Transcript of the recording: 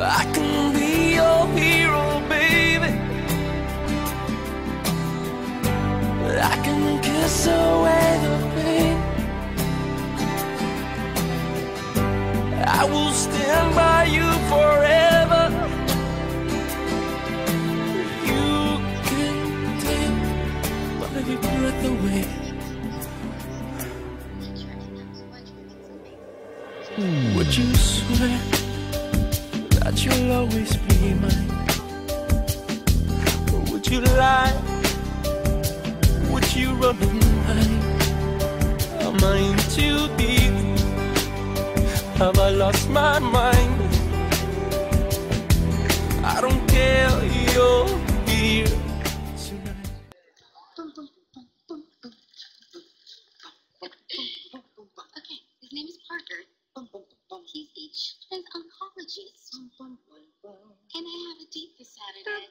I can be your hero, baby. I can kiss away the pain. I will stand by you forever. You can take my breath away. Would you swear that you'll always be mine? Or would you lie? Would you run and hide? Am I in too deep? Have I lost my mind? I don't care, you're here. Okay, his name is Parker. He's a children's oncologist. Can I have a date this Saturday?